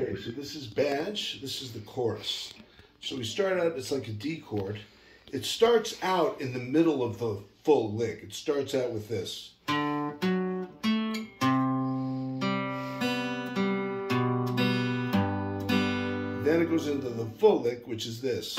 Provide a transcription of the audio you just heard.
Okay, so this is badge, this is the chorus. So we start out, it's like a D chord. It starts out in the middle of the full lick. It starts out with this. Then it goes into the full lick, which is this.